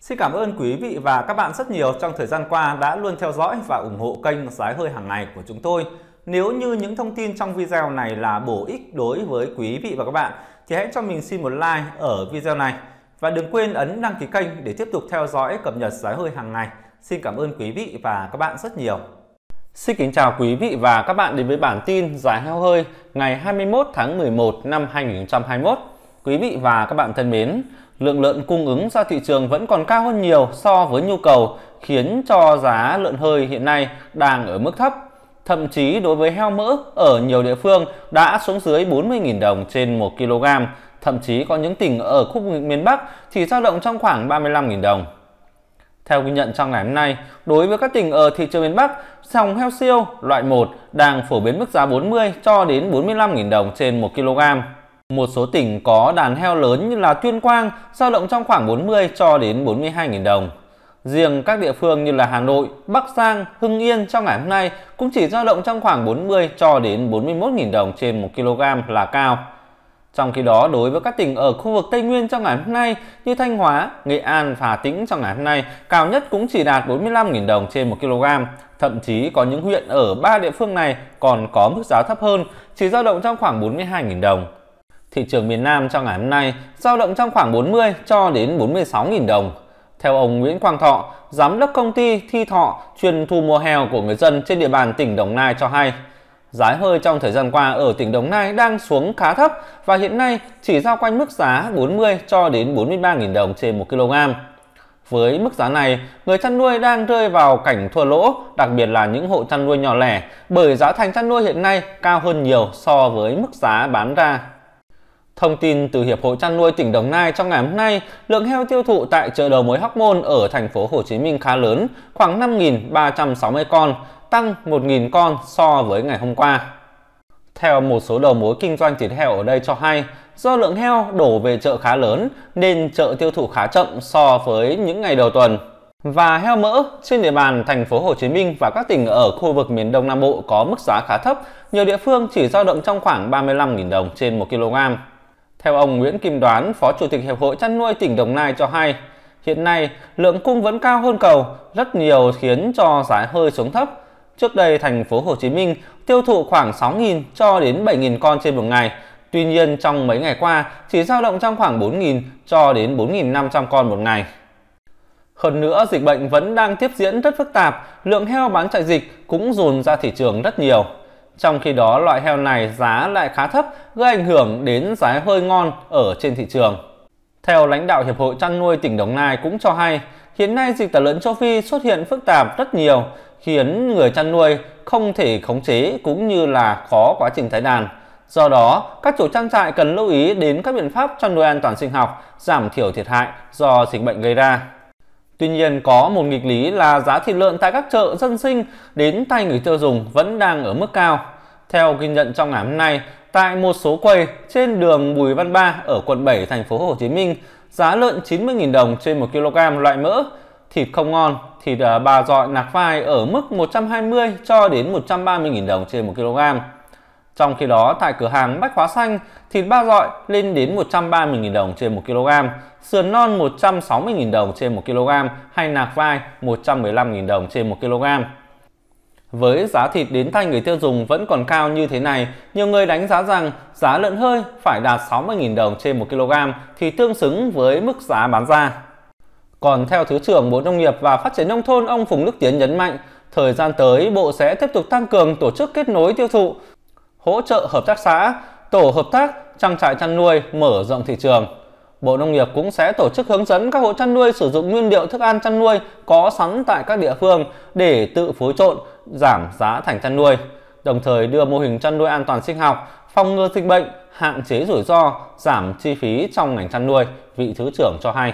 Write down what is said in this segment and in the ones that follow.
Xin cảm ơn quý vị và các bạn rất nhiều trong thời gian qua đã luôn theo dõi và ủng hộ kênh Giá hơi hàng ngày của chúng tôi. Nếu như những thông tin trong video này là bổ ích đối với quý vị và các bạn thì hãy cho mình xin một like ở video này. Và đừng quên ấn đăng ký kênh để tiếp tục theo dõi cập nhật giá hơi hàng ngày. Xin cảm ơn quý vị và các bạn rất nhiều. Xin kính chào quý vị và các bạn đến với bản tin giá heo hơi ngày 21 tháng 11 năm 2021. Quý vị và các bạn thân mến, lượng lợn cung ứng ra thị trường vẫn còn cao hơn nhiều so với nhu cầu, khiến cho giá lợn hơi hiện nay đang ở mức thấp. Thậm chí đối với heo mỡ ở nhiều địa phương đã xuống dưới 40.000 đồng trên 1 kg, thậm chí có những tỉnh ở khu vực miền Bắc chỉ dao động trong khoảng 35.000 đồng. Theo ghi nhận trong ngày hôm nay, đối với các tỉnh ở thị trường miền Bắc, dòng heo siêu loại 1 đang phổ biến mức giá 40 cho đến 45.000 đồng trên 1 kg. Một số tỉnh có đàn heo lớn như là Tuyên Quang dao động trong khoảng 40 cho đến 42.000 đồng. Riêng các địa phương như là Hà Nội, Bắc Giang, Hưng Yên trong ngày hôm nay cũng chỉ dao động trong khoảng 40 cho đến 41.000 đồng trên 1 kg là cao. Trong khi đó, đối với các tỉnh ở khu vực Tây Nguyên trong ngày hôm nay như Thanh Hóa, Nghệ An và Hà Tĩnh trong ngày hôm nay cao nhất cũng chỉ đạt 45.000 đồng trên 1 kg. Thậm chí có những huyện ở ba địa phương này còn có mức giá thấp hơn, chỉ dao động trong khoảng 42.000 đồng. Thị trường miền Nam trong ngày hôm nay giao động trong khoảng 40 cho đến 46.000 đồng. Theo ông Nguyễn Quang Thọ, giám đốc công ty Thi Thọ chuyên thu mua heo của người dân trên địa bàn tỉnh Đồng Nai cho hay, giá hơi trong thời gian qua ở tỉnh Đồng Nai đang xuống khá thấp và hiện nay chỉ giao quanh mức giá 40 cho đến 43.000 đồng trên 1 kg. Với mức giá này, người chăn nuôi đang rơi vào cảnh thua lỗ, đặc biệt là những hộ chăn nuôi nhỏ lẻ, bởi giá thành chăn nuôi hiện nay cao hơn nhiều so với mức giá bán ra. Thông tin từ Hiệp hội chăn nuôi tỉnh Đồng Nai trong ngày hôm nay, lượng heo tiêu thụ tại chợ đầu mối Hóc Môn ở thành phố Hồ Chí Minh khá lớn, khoảng 5.360 con, tăng 1.000 con so với ngày hôm qua. Theo một số đầu mối kinh doanh thịt heo ở đây cho hay, do lượng heo đổ về chợ khá lớn nên chợ tiêu thụ khá chậm so với những ngày đầu tuần. Và heo mỡ trên địa bàn thành phố Hồ Chí Minh và các tỉnh ở khu vực miền Đông Nam Bộ có mức giá khá thấp, nhiều địa phương chỉ dao động trong khoảng 35.000 đồng trên 1 kg. Theo ông Nguyễn Kim Đoán, Phó Chủ tịch Hiệp hội chăn nuôi tỉnh Đồng Nai cho hay, hiện nay lượng cung vẫn cao hơn cầu, rất nhiều khiến cho giá hơi xuống thấp. Trước đây thành phố Hồ Chí Minh tiêu thụ khoảng 6.000 cho đến 7.000 con trên một ngày. Tuy nhiên trong mấy ngày qua chỉ dao động trong khoảng 4.000 cho đến 4.500 con một ngày. Hơn nữa, dịch bệnh vẫn đang tiếp diễn rất phức tạp, lượng heo bán chạy dịch cũng dồn ra thị trường rất nhiều. Trong khi đó, loại heo này giá lại khá thấp, gây ảnh hưởng đến giá hơi ngon ở trên thị trường. Theo lãnh đạo Hiệp hội chăn nuôi tỉnh Đồng Nai cũng cho hay, hiện nay dịch tả lợn châu Phi xuất hiện phức tạp rất nhiều, khiến người chăn nuôi không thể khống chế cũng như là khó quá trình tái đàn. Do đó, các chủ trang trại cần lưu ý đến các biện pháp chăn nuôi an toàn sinh học, giảm thiểu thiệt hại do dịch bệnh gây ra. Tuy nhiên có một nghịch lý là giá thịt lợn tại các chợ dân sinh đến tay người tiêu dùng vẫn đang ở mức cao. Theo ghi nhận trong ngày hôm nay, tại một số quầy trên đường Bùi Văn Ba ở quận 7 thành phố Hồ Chí Minh, giá lợn 90.000 đồng trên 1 kg loại mỡ, thịt không ngon, thịt à, bà dọi nạc vai ở mức 120 cho đến 130.000 đồng trên 1 kg. Trong khi đó, tại cửa hàng Bách Hóa Xanh, thịt ba dọi lên đến 130.000 đồng trên 1 kg, sườn non 160.000 đồng trên 1 kg hay nạc vai 115.000 đồng trên 1 kg. Với giá thịt đến tay người tiêu dùng vẫn còn cao như thế này, nhiều người đánh giá rằng giá lợn hơi phải đạt 60.000 đồng trên 1 kg thì tương xứng với mức giá bán ra. Còn theo Thứ trưởng Bộ Nông nghiệp và Phát triển Nông thôn ông Phùng Đức Tiến nhấn mạnh, thời gian tới Bộ sẽ tiếp tục tăng cường tổ chức kết nối tiêu thụ, hỗ trợ hợp tác xã, tổ hợp tác, trang trại chăn nuôi mở rộng thị trường. Bộ Nông nghiệp cũng sẽ tổ chức hướng dẫn các hộ chăn nuôi sử dụng nguyên liệu thức ăn chăn nuôi có sẵn tại các địa phương để tự phối trộn, giảm giá thành chăn nuôi, đồng thời đưa mô hình chăn nuôi an toàn sinh học, phòng ngừa dịch bệnh, hạn chế rủi ro, giảm chi phí trong ngành chăn nuôi, vị Thứ trưởng cho hay.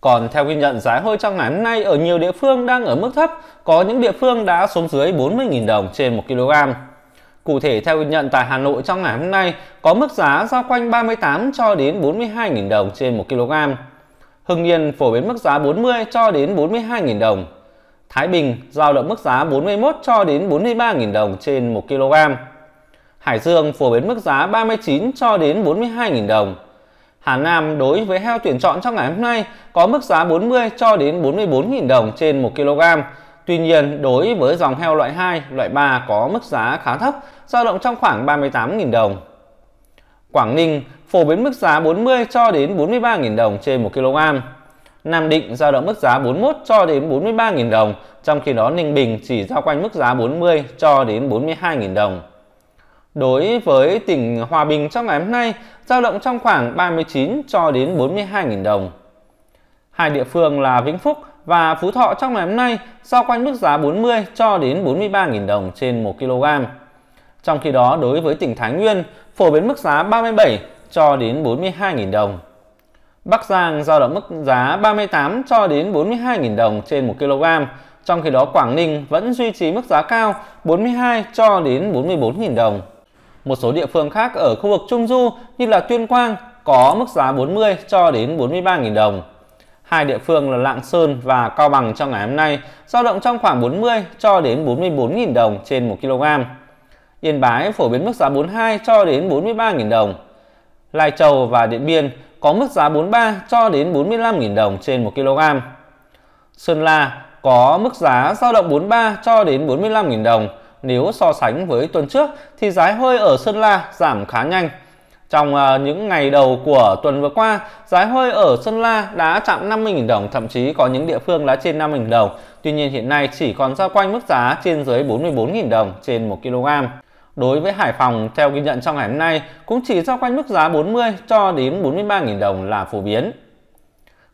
Còn theo ghi nhận giá hơi trong ngày hôm nay ở nhiều địa phương đang ở mức thấp, có những địa phương đã xuống dưới 40.000 đồng trên 1 kg. Cụ thể, theo ghi nhận tại Hà Nội trong ngày hôm nay, có mức giá giao quanh 38 cho đến 42.000 đồng trên 1 kg. Hưng Yên phổ biến mức giá 40 cho đến 42.000 đồng. Thái Bình giao động mức giá 41 cho đến 43.000 đồng trên 1 kg. Hải Dương phổ biến mức giá 39 cho đến 42.000 đồng. Hà Nam đối với heo tuyển chọn trong ngày hôm nay có mức giá 40 cho đến 44.000 đồng trên 1 kg. Tuy nhiên, đối với dòng heo loại 2, loại 3 có mức giá khá thấp, dao động trong khoảng 38.000 đồng. Quảng Ninh phổ biến mức giá 40 cho đến 43.000 đồng trên 1 kg. Nam Định dao động mức giá 41 cho đến 43.000 đồng, trong khi đó Ninh Bình chỉ giao quanh mức giá 40 cho đến 42.000 đồng. Đối với tỉnh Hòa Bình trong ngày hôm nay, dao động trong khoảng 39 cho đến 42.000 đồng. Hai địa phương là Vĩnh Phúc và Phú Thọ trong ngày hôm nay giao quanh mức giá 40 cho đến 43.000 đồng trên 1 kg. Trong khi đó, đối với tỉnh Thái Nguyên, phổ biến mức giá 37 cho đến 42.000 đồng. Bắc Giang giao động mức giá 38 cho đến 42.000 đồng trên 1 kg. Trong khi đó Quảng Ninh vẫn duy trì mức giá cao 42 cho đến 44.000 đồng. Một số địa phương khác ở khu vực Trung Du như là Tuyên Quang có mức giá 40 cho đến 43.000 đồng. Hai địa phương là Lạng Sơn và Cao Bằng trong ngày hôm nay dao động trong khoảng 40 cho đến 44.000 đồng trên 1 kg. Yên Bái phổ biến mức giá 42 cho đến 43.000 đồng. Lai Châu và Điện Biên có mức giá 43 cho đến 45.000 đồng trên 1 kg. Sơn La có mức giá dao động 43 cho đến 45.000 đồng. Nếu so sánh với tuần trước thì giá hơi ở Sơn La giảm khá nhanh. Trong à, những ngày đầu của tuần vừa qua, giá hơi ở Sơn La đã chạm 50.000 đồng, thậm chí có những địa phương đã trên 50.000 đồng. Tuy nhiên hiện nay chỉ còn giao quanh mức giá trên dưới 44.000 đồng trên 1 kg. Đối với Hải Phòng, theo ghi nhận trong ngày hôm nay, cũng chỉ giao quanh mức giá 40 cho đến 43.000 đồng là phổ biến.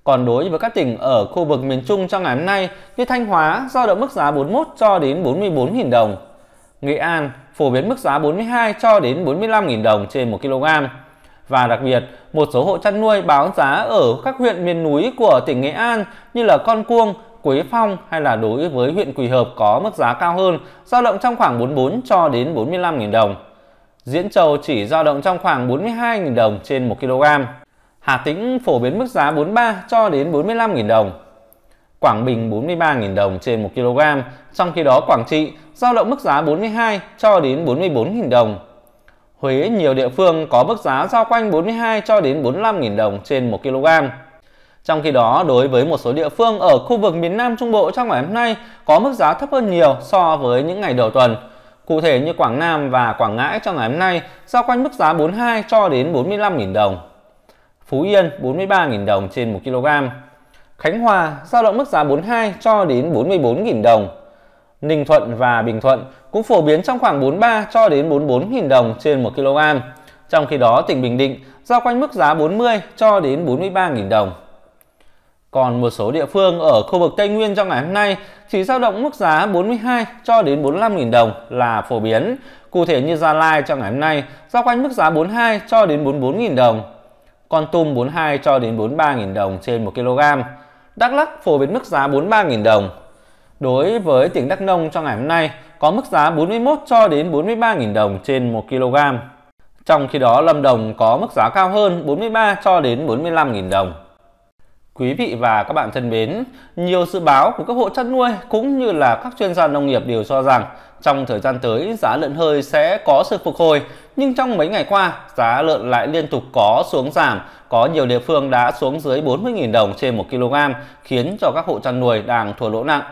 Còn đối với các tỉnh ở khu vực miền Trung trong ngày hôm nay như Thanh Hóa giao động mức giá 41 cho đến 44.000 đồng. Nghệ An phổ biến mức giá 42 cho đến 45.000 đồng trên 1 kg. Và đặc biệt, một số hộ chăn nuôi báo giá ở các huyện miền núi của tỉnh Nghệ An như là Con Cuông, Quế Phong hay là đối với huyện Quỳ Hợp có mức giá cao hơn, dao động trong khoảng 44 cho đến 45.000 đồng. Diễn Châu chỉ dao động trong khoảng 42.000 đồng trên 1 kg. Hà Tĩnh phổ biến mức giá 43 cho đến 45.000 đồng. Quảng Bình 43.000 đồng trên 1 kg, trong khi đó Quảng Trị giao động mức giá 42 cho đến 44.000 đồng. Huế nhiều địa phương có mức giá giao quanh 42 cho đến 45.000 đồng trên 1 kg. Trong khi đó, đối với một số địa phương ở khu vực miền Nam Trung Bộ trong ngày hôm nay có mức giá thấp hơn nhiều so với những ngày đầu tuần. Cụ thể như Quảng Nam và Quảng Ngãi trong ngày hôm nay giao quanh mức giá 42 cho đến 45.000 đồng. Phú Yên 43.000 đồng trên 1 kg. Khánh Hòa giao động mức giá 42 cho đến 44.000 đồng. Ninh Thuận và Bình Thuận cũng phổ biến trong khoảng 43 cho đến 44.000 đồng trên 1 kg. Trong khi đó, tỉnh Bình Định giao quanh mức giá 40 cho đến 43.000 đồng. Còn một số địa phương ở khu vực Tây Nguyên trong ngày hôm nay chỉ giao động mức giá 42 cho đến 45.000 đồng là phổ biến. Cụ thể như Gia Lai trong ngày hôm nay giao quanh mức giá 42 cho đến 44.000 đồng. Con Tum 42 cho đến 43.000 đồng trên 1 kg. Đắk Lắk phổ biến mức giá 43.000 đồng. Đối với tỉnh Đắk Nông trong ngày hôm nay, có mức giá 41 cho đến 43.000 đồng trên 1 kg. Trong khi đó, Lâm Đồng có mức giá cao hơn 43 cho đến 45.000 đồng. Quý vị và các bạn thân mến, nhiều dự báo của các hộ chăn nuôi cũng như là các chuyên gia nông nghiệp đều cho rằng trong thời gian tới giá lợn hơi sẽ có sự phục hồi, nhưng trong mấy ngày qua giá lợn lại liên tục có xuống giảm, có nhiều địa phương đã xuống dưới 40.000 đồng trên 1 kg, khiến cho các hộ chăn nuôi đang thua lỗ nặng.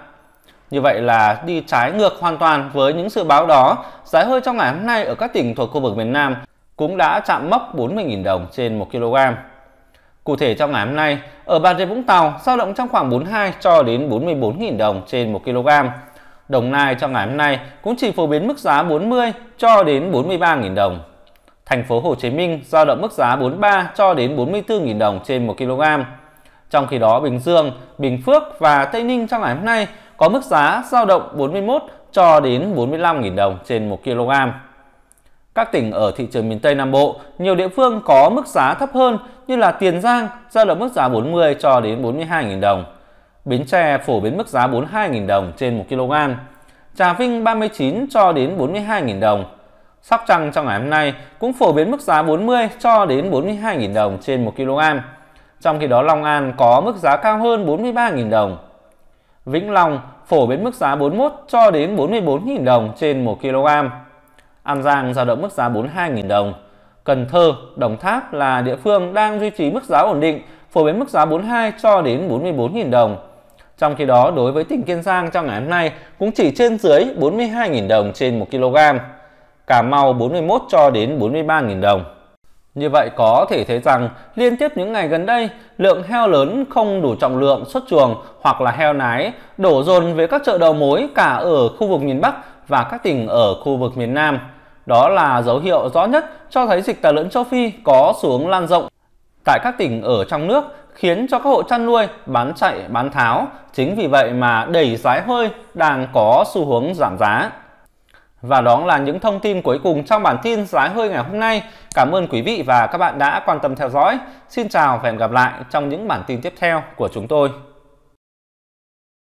Như vậy là đi trái ngược hoàn toàn với những dự báo đó, giá hơi trong ngày hôm nay ở các tỉnh thuộc khu vực miền Nam cũng đã chạm mốc 40.000 đồng trên 1 kg. Cụ thể trong ngày hôm nay, ở Bà Rịa Vũng Tàu dao động trong khoảng 42 cho đến 44.000 đồng trên 1 kg. Đồng Nai trong ngày hôm nay cũng chỉ phổ biến mức giá 40 cho đến 43.000 đồng. Thành phố Hồ Chí Minh dao động mức giá 43 cho đến 44.000 đồng trên 1 kg. Trong khi đó Bình Dương, Bình Phước và Tây Ninh trong ngày hôm nay có mức giá dao động 41 cho đến 45.000 đồng trên 1 kg. Các tỉnh ở thị trường miền Tây Nam Bộ, nhiều địa phương có mức giá thấp hơn như là Tiền Giang giao động mức giá 40 cho đến 42.000 đồng. Bến Tre phổ biến mức giá 42.000 đồng trên 1 kg. Trà Vinh 39 cho đến 42.000 đồng. Sóc Trăng trong ngày hôm nay cũng phổ biến mức giá 40 cho đến 42.000 đồng trên 1 kg. Trong khi đó Long An có mức giá cao hơn 43.000 đồng. Vĩnh Long phổ biến mức giá 41 cho đến 44.000 đồng trên 1 kg. An Giang giao động mức giá 42.000 đồng. Cần Thơ, Đồng Tháp là địa phương đang duy trì mức giá ổn định, phổ biến mức giá 42 cho đến 44.000 đồng. Trong khi đó, đối với tỉnh Kiên Giang trong ngày hôm nay cũng chỉ trên dưới 42.000 đồng trên 1 kg. Cà Mau 41 cho đến 43.000 đồng. Như vậy có thể thấy rằng liên tiếp những ngày gần đây, lượng heo lớn không đủ trọng lượng xuất chuồng hoặc là heo nái đổ dồn về các chợ đầu mối cả ở khu vực miền Bắc và các tỉnh ở khu vực miền Nam. Đó là dấu hiệu rõ nhất cho thấy dịch tả lợn châu Phi có xuống lan rộng tại các tỉnh ở trong nước, khiến cho các hộ chăn nuôi bán chạy, bán tháo. Chính vì vậy mà đẩy giá hơi đang có xu hướng giảm giá. Và đó là những thông tin cuối cùng trong bản tin giá hơi ngày hôm nay. Cảm ơn quý vị và các bạn đã quan tâm theo dõi. Xin chào và hẹn gặp lại trong những bản tin tiếp theo của chúng tôi.